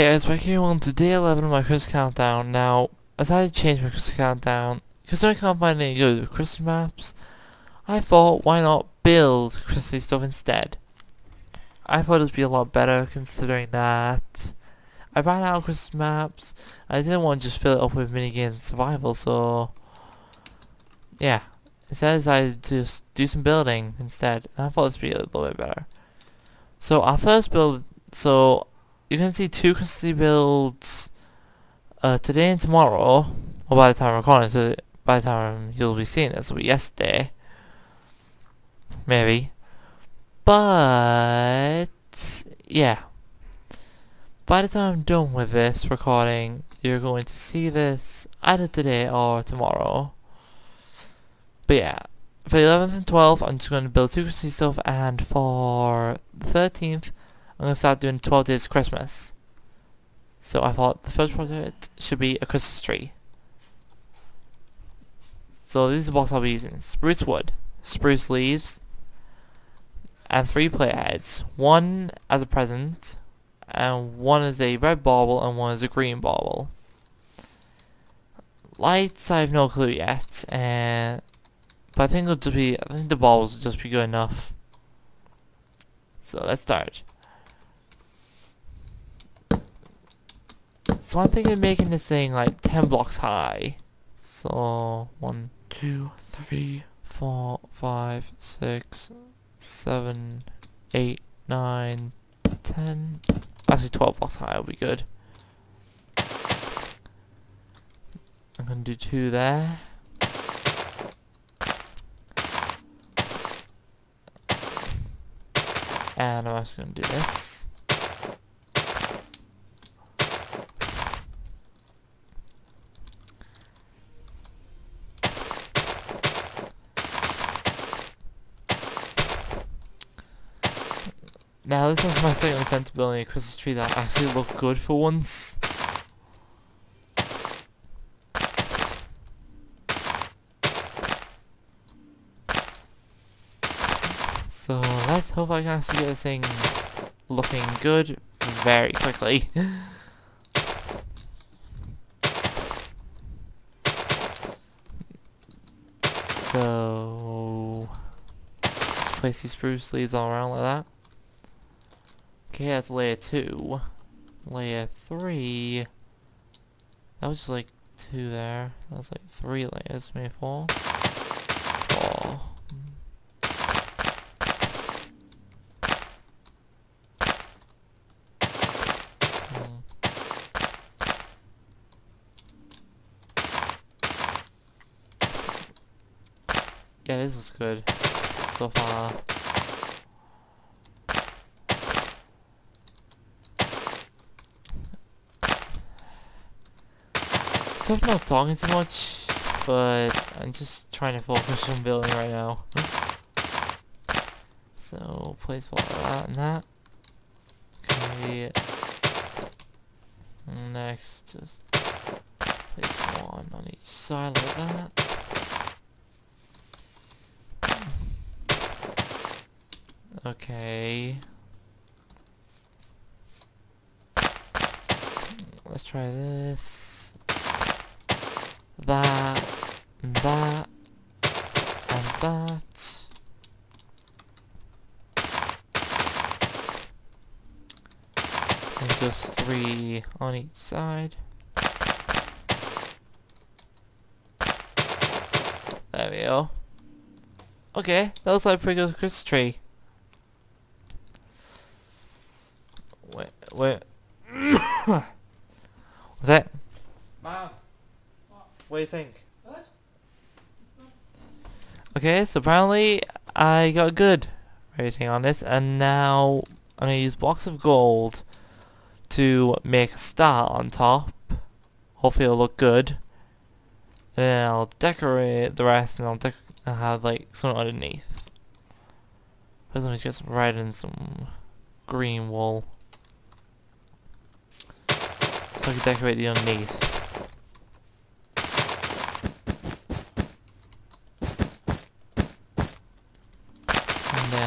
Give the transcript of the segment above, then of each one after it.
Hey guys, back here on to day 11 of my Christmas countdown. Now, I decided to change my Christmas countdown because I can't find any good Christmas maps. I thought, why not build Christmas stuff instead? I thought it would be a lot better considering that I ran out of Christmas maps. I didn't want to just fill it up with minigames and survival, so yeah. Instead, I decided to just do some building instead, and I thought this would be a little bit better. So our first build, so you can see two Christmas builds uh, today and tomorrow. Well, by the time I'm recording, so by the time you'll be seeing this, will be yesterday. Maybe. But, yeah. By the time I'm done with this recording, you're going to see this either today or tomorrow. But yeah, for the 11th and 12th, I'm just going to build two stuff, and for the 13th, I'm to start doing 12 Days of Christmas. So I thought the first project should be a Christmas tree. So these are the box I'll be using. Spruce wood, spruce leaves, and three player heads. One as a present, and one is a red bauble, and one is a green bauble. Lights, I have no clue yet, and but I think it'll just be. I think the baubles will just be good enough. So let's start. So I'm thinking of making this thing like 10 blocks high. So, one, two, three, four, five, six, seven, eight, nine, ten. Actually, 12 blocks high will be good. I'm going to do two there. And I'm also going to do this. Now this is my second attempt to building a Christmas tree that actually looked good for once. So let's hope I can actually get this thing looking good very quickly. so just place these spruce leaves all around like that. Okay, that's layer 2. Layer 3... That was just like 2 there. That was like 3 layers, maybe 4. 4. Hmm. Yeah, this is good so far. I'm not talking too much, but I'm just trying to focus on building right now. so place all that and that. Okay. Next, just place one on each side like that. Okay. Let's try this that, and that, and that. And just three on each side. There we go. Okay, that looks like a pretty good Christmas tree. Wait, wait. Was that? Mom. What do you think? What? Okay, so apparently I got a good rating on this, and now I'm going to use blocks of gold to make a star on top. Hopefully it'll look good. And then I'll decorate the rest, and I'll dec I'll have like some underneath. First, let me get some red and some green wool. So I can decorate the underneath.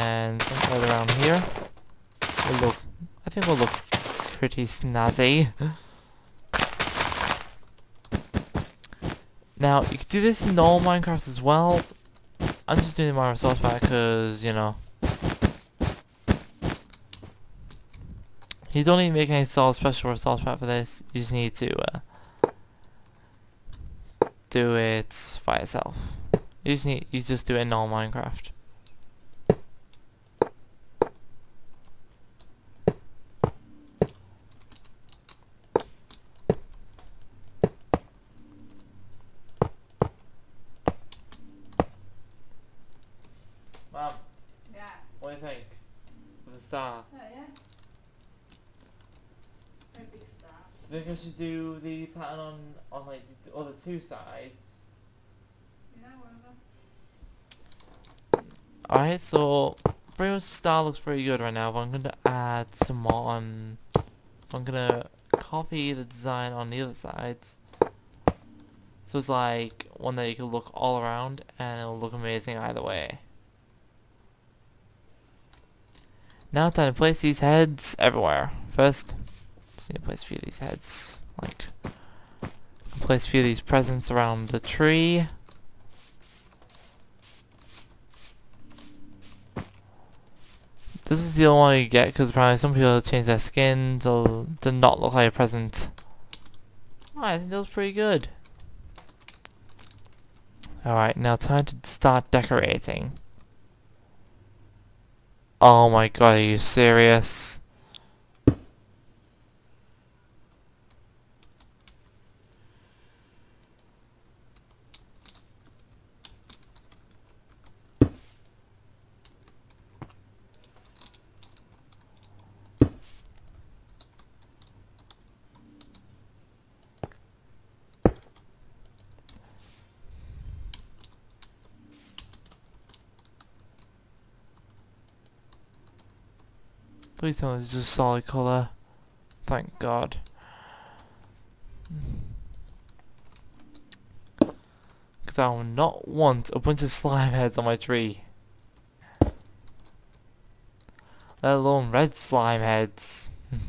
And something around here will look I think we'll look pretty snazzy. Now, you can do this in normal Minecraft as well. I'm just doing my resource pack because, you know. You don't need to make any special resource pack for this. You just need to uh, do it by itself. You just need, you just do it in normal Minecraft. Mom, Yeah. what do you think of the star? Oh, yeah. Very big star. Do you think I should do the pattern on, on like the other two sides? Yeah, whatever. Alright, so pretty much the star looks pretty good right now, but I'm going to add some more on... I'm going to copy the design on the other sides. So it's like one that you can look all around and it'll look amazing either way. Now time to place these heads everywhere. First, just need to place a few of these heads. Like, place a few of these presents around the tree. This is the only one you get because apparently some people change their skin to, to not look like a present. Oh, I think that was pretty good. Alright, now time to start decorating. Oh my god, are you serious? Please tell me it's just solid colour. Thank God. Because I will not want a bunch of slime heads on my tree. Let alone red slime heads.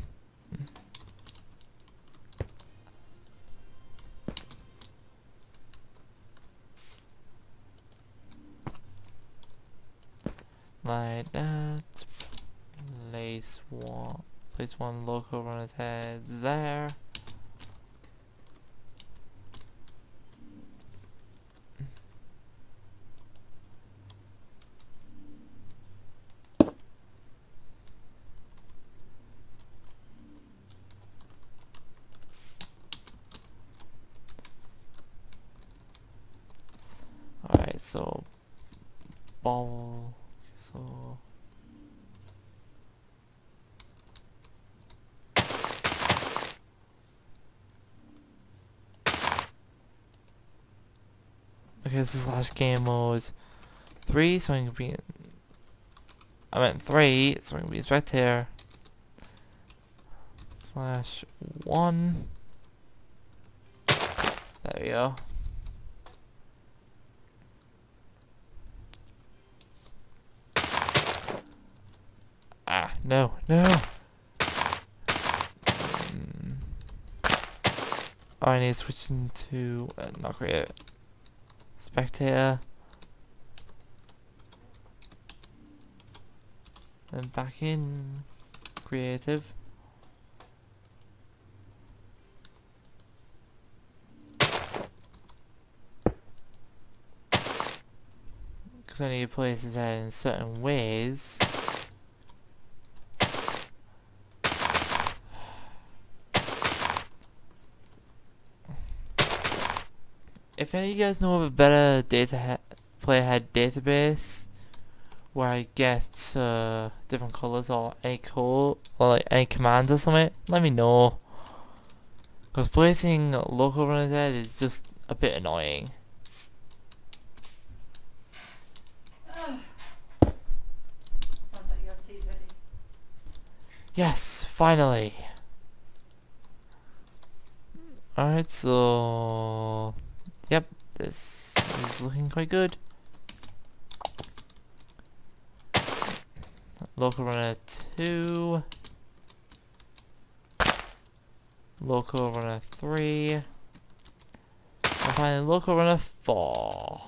like that. Place one, place one logo on his head there. Alright, so ball so Okay, this last game mode three, so I can be in I meant three, so I'm gonna be here. Slash one. There we go. Ah, no, no. Mm. Oh, I need to switch into uh, not create spectator. Then back in creative. Because I need to place his head in certain ways. If any of you guys know of a better data he playerhead database where I get uh, different colors or any code or like any commands or something, let me know. Because placing local runners head is just a bit annoying. Yes, finally. Alright, so... Yep, this is looking quite good. Local runner 2. local runner 3. And finally local runner 4.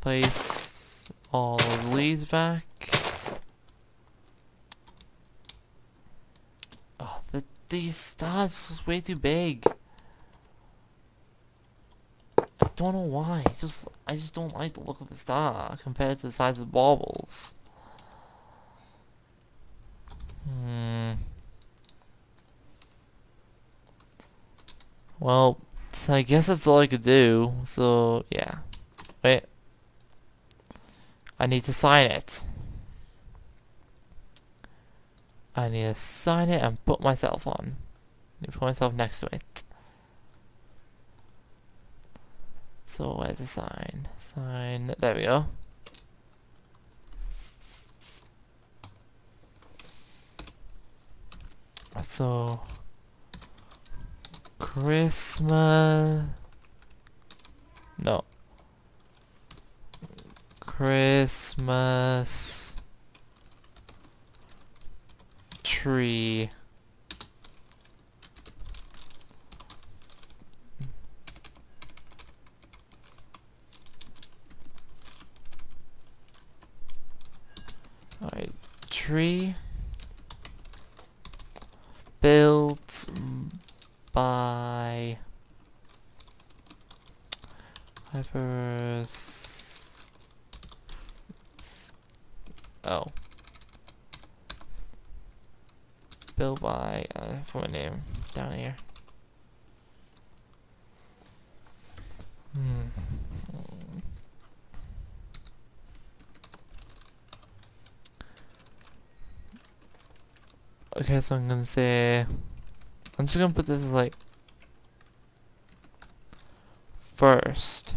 Place all of these back. Oh, the, these stars just way too big. I don't know why. It's just I just don't like the look of the star compared to the size of the baubles. Hmm. Well, I guess that's all I could do. So yeah. Wait. I need to sign it. I need to sign it and put myself on. Put myself next to it. So where's the sign? Sign. There we go. So Christmas. No. Christmas tree. Alright, tree built by Hyper Oh. Built by uh my name down here. Hmm. Okay, so I'm gonna say I'm just gonna put this as like first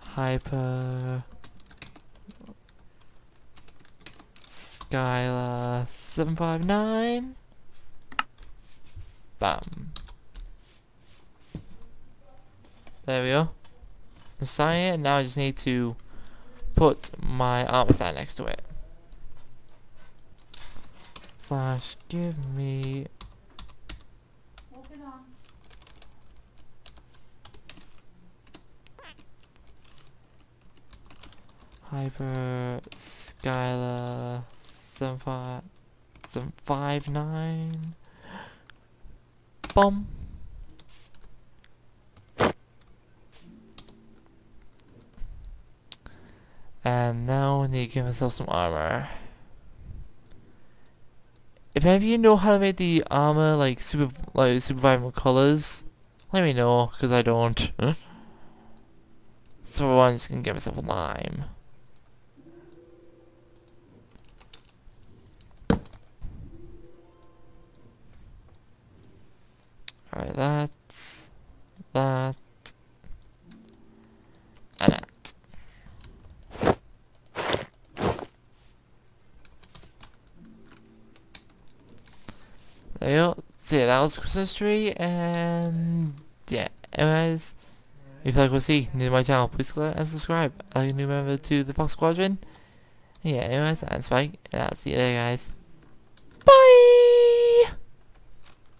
hyper Skyla 759 Bam. There we go. Sign it, now I just need to put my armor stand next to it. Slash give me hyper Skyla seven five seven five nine Bum And now we need to give myself some armor. If any of you know how to make the armor like super like super colors, let me know because I don't. so I'm just gonna give myself a lime. Alright, that, that, and that. There you go. Yeah, that was Christmas tree, and yeah, anyways, if you like what you see, new to my channel, please click and subscribe. You a new member to the Fox Squadron? Yeah, anyways, I'm Skyla, and I'll see you later, guys.